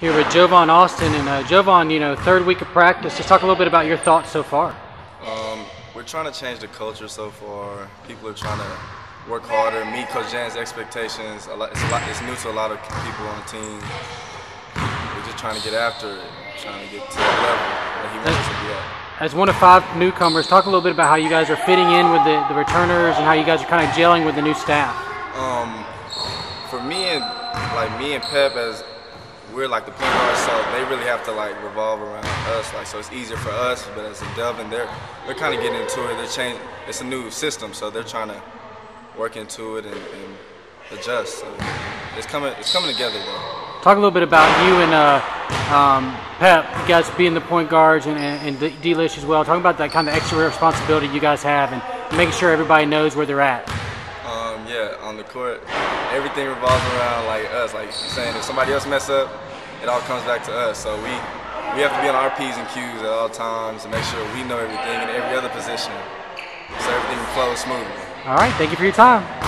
Here with Jovan Austin and uh, Jovan, you know, third week of practice. Just talk a little bit about your thoughts so far. Um, we're trying to change the culture so far. People are trying to work harder, meet Coach Jans' expectations. A lot, it's, a lot, it's new to a lot of people on the team. We're just trying to get after it, trying to get to that level that he wants to be at. As one of five newcomers, talk a little bit about how you guys are fitting in with the, the returners and how you guys are kind of gelling with the new staff. Um, for me and like me and Pep as we're like the point guards, so they really have to like revolve around us. Like so, it's easier for us. But as a Delvin, they're they're kind of getting into it. They're changing. It's a new system, so they're trying to work into it and, and adjust. So it's coming. It's coming together though. Talk a little bit about you and uh, um, Pep, you guys being the point guards and, and, and D-Lish as well. Talk about that kind of extra responsibility you guys have and making sure everybody knows where they're at. On the court, everything revolves around like us. Like saying, if somebody else mess up, it all comes back to us. So we we have to be on our p's and q's at all times to make sure we know everything in every other position, so everything flows smoothly. All right, thank you for your time.